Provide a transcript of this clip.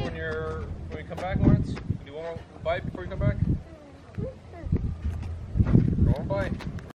When you're when you come back, Lawrence? Do you want to bite before you come back? Go on, bite.